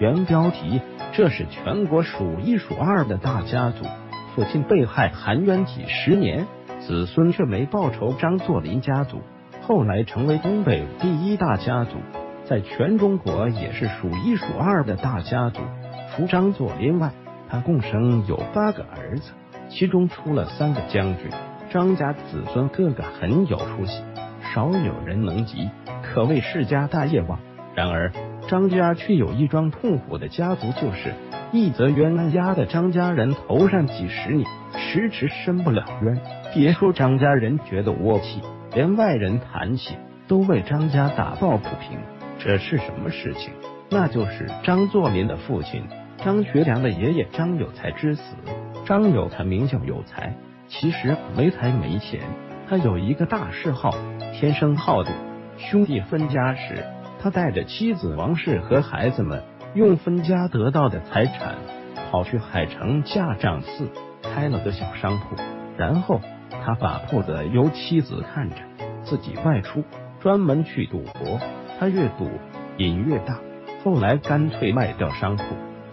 原标题：这是全国数一数二的大家族，父亲被害含冤几十年，子孙却没报仇。张作霖家族后来成为东北第一大家族，在全中国也是数一数二的大家族。除张作霖外，他共生有八个儿子，其中出了三个将军。张家子孙个个很有出息，少有人能及，可谓世家大业旺。然而张家却有一桩痛苦的家族旧事，一则冤案压在张家人头上几十年，迟迟伸不了冤。别说张家人觉得窝气，连外人谈起都为张家打抱不平。这是什么事情？那就是张作霖的父亲张学良的爷爷张有才之死。张有才名叫有才。其实没财没钱，他有一个大嗜好，天生好赌。兄弟分家时，他带着妻子王氏和孩子们，用分家得到的财产，跑去海城架账寺开了个小商铺。然后他把铺子由妻子看着，自己外出专门去赌博。他越赌瘾越大，后来干脆卖掉商铺，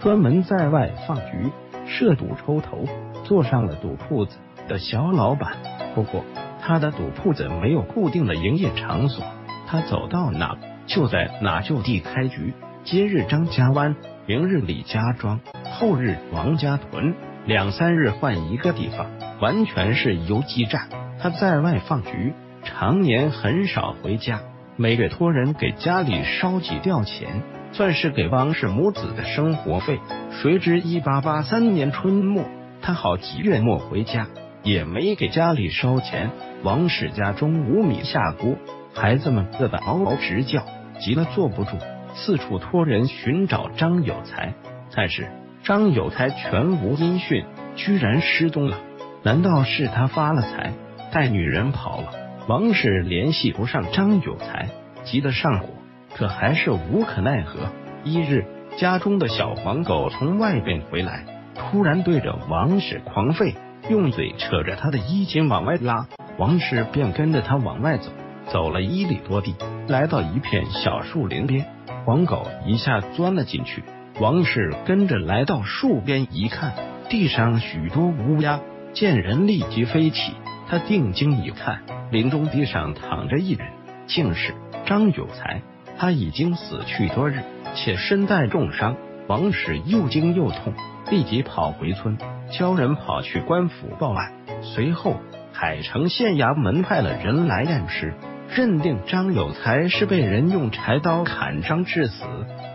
专门在外放局设赌抽头，做上了赌铺子。的小老板，不过他的赌铺子没有固定的营业场所，他走到哪就在哪就地开局。今日张家湾，明日李家庄，后日王家屯，两三日换一个地方，完全是游击战。他在外放局，常年很少回家，每月托人给家里烧几吊钱，算是给王氏母子的生活费。谁知一八八三年春末，他好几月末回家。也没给家里烧钱，王氏家中无米下锅，孩子们饿得嗷嗷直叫，急了坐不住，四处托人寻找张有才，但是张有才全无音讯，居然失踪了。难道是他发了财，带女人跑了？王氏联系不上张有才，急得上火，可还是无可奈何。一日，家中的小黄狗从外边回来，突然对着王氏狂吠。用嘴扯着他的衣襟往外拉，王氏便跟着他往外走，走了一里多地，来到一片小树林边，黄狗一下钻了进去。王氏跟着来到树边一看，地上许多乌鸦，见人立即飞起。他定睛一看，林中地上躺着一人，竟是张有才。他已经死去多日，且身带重伤。王氏又惊又痛，立即跑回村。叫人跑去官府报案，随后海城县衙门派了人来验尸，认定张有才是被人用柴刀砍伤致死，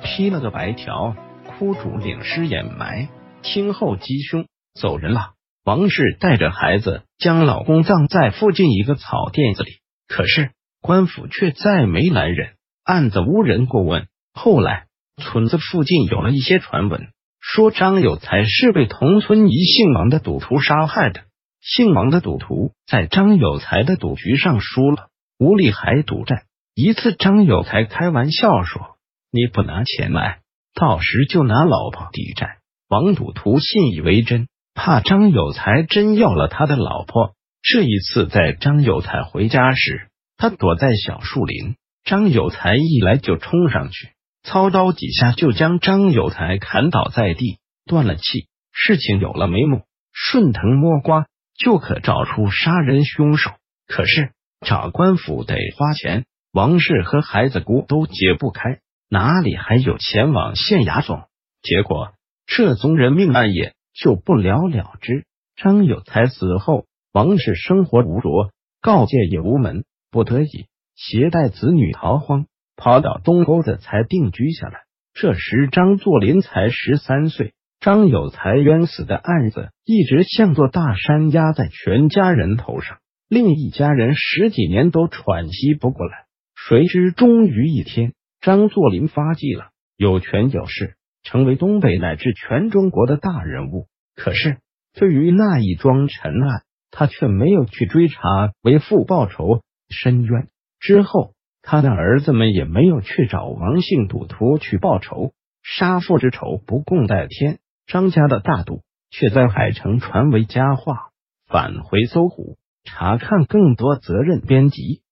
劈了个白条，哭主领尸掩埋，听候吉凶走人了。王氏带着孩子将老公葬在附近一个草甸子里，可是官府却再没来人，案子无人过问。后来村子附近有了一些传闻。说张有才是被同村一姓王的赌徒杀害的。姓王的赌徒在张有才的赌局上输了，无力还赌债。一次，张有才开玩笑说：“你不拿钱来，到时就拿老婆抵债。”王赌徒信以为真，怕张有才真要了他的老婆。这一次，在张有才回家时，他躲在小树林，张有才一来就冲上去。操刀几下就将张有才砍倒在地，断了气。事情有了眉目，顺藤摸瓜就可找出杀人凶手。可是找官府得花钱，王氏和孩子姑都解不开，哪里还有钱往县衙送？结果这宗人命案也就不了了之。张有才死后，王氏生活无着，告诫也无门，不得已携带子女逃荒。跑到东沟子才定居下来。这时张作霖才十三岁，张有才冤死的案子一直像座大山压在全家人头上，另一家人十几年都喘息不过来。谁知终于一天，张作霖发迹了，有权有势，成为东北乃至全中国的大人物。可是对于那一桩陈案，他却没有去追查，为父报仇申冤。之后。他的儿子们也没有去找王姓赌徒去报仇，杀父之仇不共戴天。张家的大赌却在海城传为佳话。返回搜狐，查看更多责任编辑。